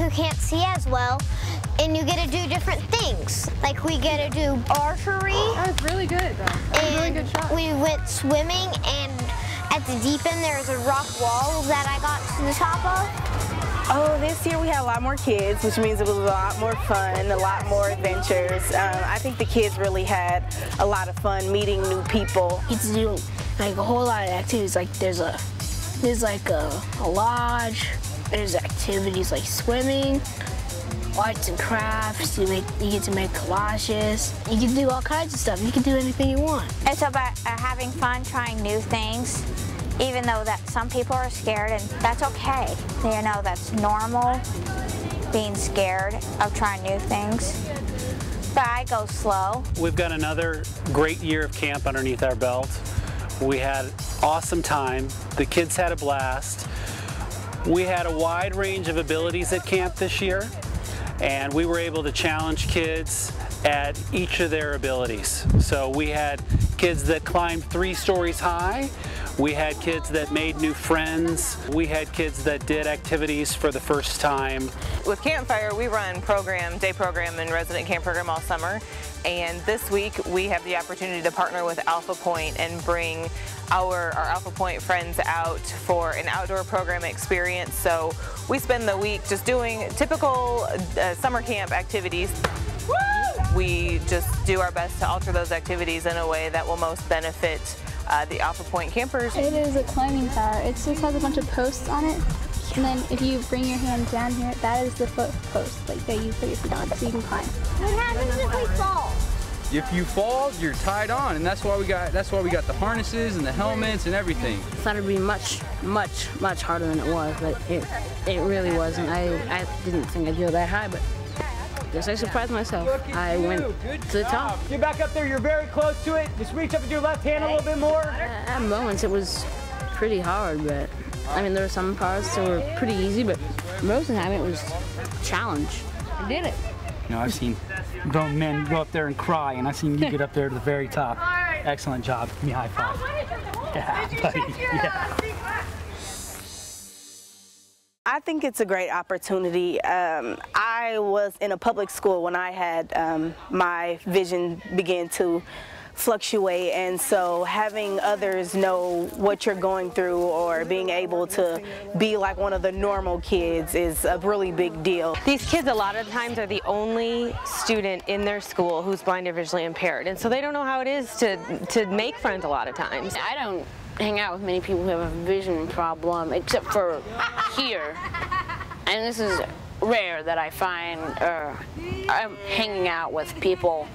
who can't see as well, and you get to do different things. Like we get to do archery. That was really good, though. That was a really good shot. we went swimming, and at the deep end, there's a rock wall that I got to the top of. Oh, this year we had a lot more kids, which means it was a lot more fun, a lot more adventures. Um, I think the kids really had a lot of fun meeting new people. get to do like a whole lot of activities. Like there's a there's like a, a lodge. There's activities like swimming, arts and crafts. You make you get to make collages. You can do all kinds of stuff. You can do anything you want. It's about uh, having fun, trying new things, even though that some people are scared, and that's okay. You know, that's normal, being scared of trying new things. But I go slow. We've got another great year of camp underneath our belt. We had awesome time. The kids had a blast. We had a wide range of abilities at camp this year, and we were able to challenge kids at each of their abilities. So we had kids that climbed three stories high. We had kids that made new friends. We had kids that did activities for the first time. With Campfire, we run program, day program, and resident camp program all summer. And this week, we have the opportunity to partner with Alphapointe and bring our, our Alphapointe friends out for an outdoor program experience. So we spend the week just doing typical uh, summer camp activities. We just do our best to alter those activities in a way that will most benefit uh, the Alphapointe campers. It is a climbing tower. It just has a bunch of posts on it. And then if you bring your hand down here, that is the foot post, like that you put your feet on so you can climb. What happens if we fall? If you fall, you're tied on, and that's why we got that's why we got the harnesses and the helmets and everything. thought it'd be much, much, much harder than it was, but it it really wasn't. I I didn't think I'd go that high, but guess I surprised myself. I went to the top. Get back up there. You're very close to it. Just reach up with your left hand a little bit more. At moments it was pretty hard, but I mean there were some parts that were pretty easy, but most of the time it was a challenge. I did it. You know, I've seen grown men go up there and cry, and I've seen you get up there to the very top. Excellent job. Give me a high five. Yeah, buddy. Yeah. I think it's a great opportunity. Um, I was in a public school when I had um, my vision begin to fluctuate and so having others know what you're going through or being able to be like one of the normal kids is a really big deal. These kids a lot of times are the only student in their school who's blind or visually impaired and so they don't know how it is to, to make friends a lot of times. I don't hang out with many people who have a vision problem, except for here. And this is rare that I find uh, I'm hanging out with people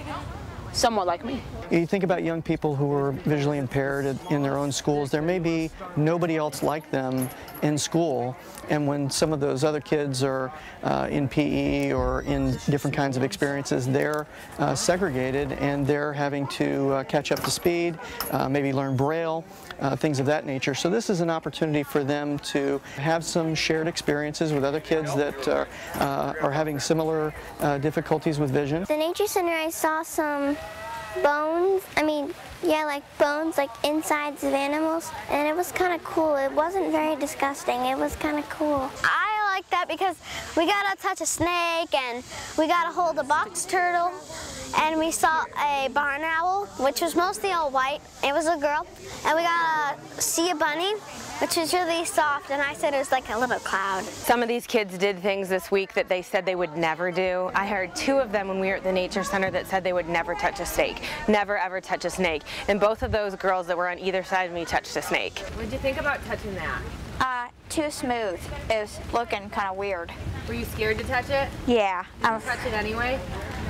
somewhat like me. You think about young people who are visually impaired in their own schools, there may be nobody else like them in school. And when some of those other kids are uh, in PE or in different kinds of experiences, they're uh, segregated and they're having to uh, catch up to speed, uh, maybe learn Braille, uh, things of that nature. So this is an opportunity for them to have some shared experiences with other kids that are, uh, are having similar uh, difficulties with vision. The Nature Center, I saw some bones. I mean, yeah, like bones, like insides of animals. And it was kind of cool. It wasn't very disgusting. It was kind of cool. I like that because we got to touch a snake and we got to hold a box turtle. And we saw a barn owl, which was mostly all white. It was a girl. And we got to see a bunny, which was really soft. And I said it was like a little cloud. Some of these kids did things this week that they said they would never do. I heard two of them when we were at the Nature Center that said they would never touch a snake. Never ever touch a snake. And both of those girls that were on either side of me touched a snake. What did you think about touching that? Uh, too smooth. It was looking kind of weird. Were you scared to touch it? Yeah. Did I'm you touch it anyway?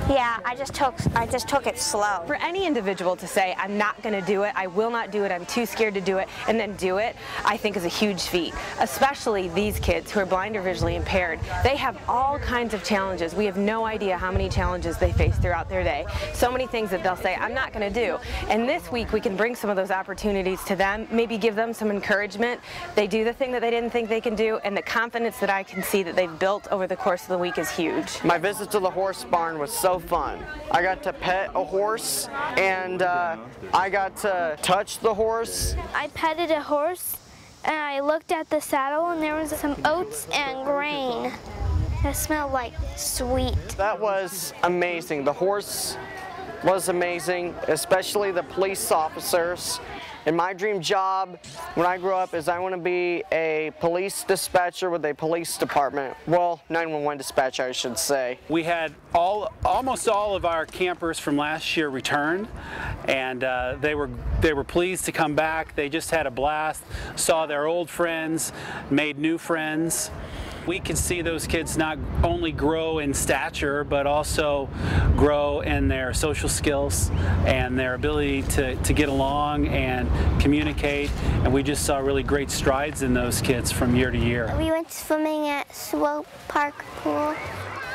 Yeah, I just took I just took it slow. For any individual to say, I'm not going to do it, I will not do it, I'm too scared to do it, and then do it, I think is a huge feat. Especially these kids who are blind or visually impaired. They have all kinds of challenges. We have no idea how many challenges they face throughout their day. So many things that they'll say, I'm not going to do. And this week we can bring some of those opportunities to them, maybe give them some encouragement. They do the thing that they didn't think they can do, and the confidence that I can see that they've built over the course of the week is huge. My visit to the horse barn was so fun. I got to pet a horse and uh, I got to touch the horse. I petted a horse and I looked at the saddle and there was some oats and grain. That smelled like sweet. That was amazing. The horse was amazing, especially the police officers. And my dream job when I grow up is I want to be a police dispatcher with a police department. Well, 911 dispatcher, I should say. We had all, almost all of our campers from last year returned, and uh, they were they were pleased to come back. They just had a blast, saw their old friends, made new friends. We can see those kids not only grow in stature, but also grow in their social skills and their ability to, to get along and communicate. And we just saw really great strides in those kids from year to year. We went swimming at Swope Park Pool.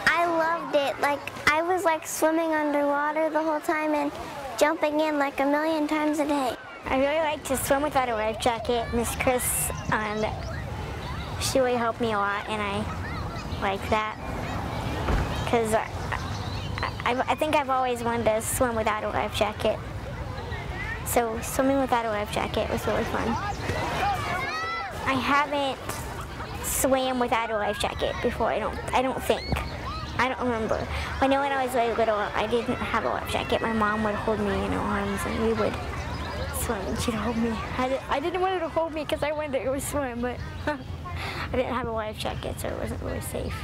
I loved it. Like, I was like swimming underwater the whole time and jumping in like a million times a day. I really like to swim without a life jacket. Miss Chris and she really helped me a lot, and I like that because I, I, I, think I've always wanted to swim without a life jacket. So swimming without a life jacket was really fun. I haven't swam without a life jacket before. I don't. I don't think. I don't remember. I know when I was really little, I didn't have a life jacket. My mom would hold me in her arms, and we would swim, she'd hold me. I, did, I didn't want her to hold me because I wanted to go swim, but. I didn't have a life jacket, so it wasn't really safe.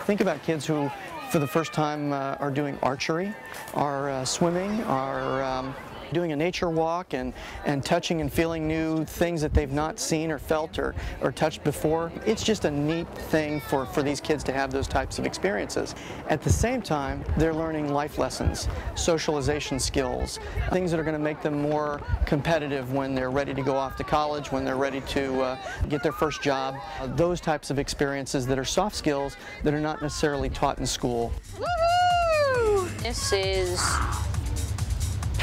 Think about kids who, for the first time, uh, are doing archery, are uh, swimming, are um, doing a nature walk and, and touching and feeling new things that they've not seen or felt or, or touched before. It's just a neat thing for, for these kids to have those types of experiences. At the same time, they're learning life lessons, socialization skills, things that are going to make them more competitive when they're ready to go off to college, when they're ready to uh, get their first job. Uh, those types of experiences that are soft skills that are not necessarily taught in school. This is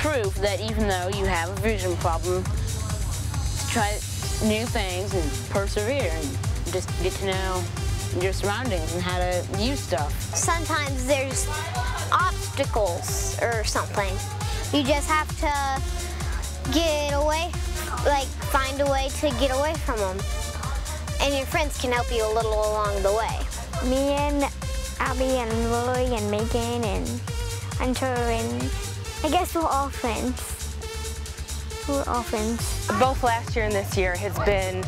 proof that even though you have a vision problem, try new things and persevere and just get to know your surroundings and how to use stuff. Sometimes there's obstacles or something. You just have to get away, like find a way to get away from them. And your friends can help you a little along the way. Me and Abby and Lily and Megan and Hunter and I guess we're all friends. We're all friends. Both last year and this year has been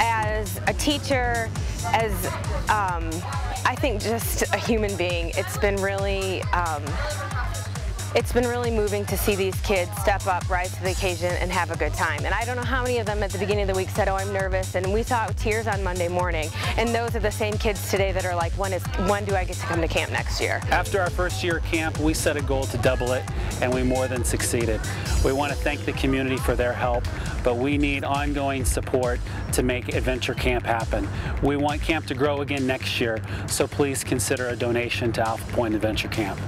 as a teacher, as um, I think just a human being. It's been really um, it's been really moving to see these kids step up, rise to the occasion, and have a good time. And I don't know how many of them at the beginning of the week said, oh, I'm nervous, and we saw tears on Monday morning. And those are the same kids today that are like, when is when do I get to come to camp next year? After our first year camp, we set a goal to double it, and we more than succeeded. We want to thank the community for their help, but we need ongoing support to make Adventure Camp happen. We want camp to grow again next year, so please consider a donation to Alphapointe Adventure Camp.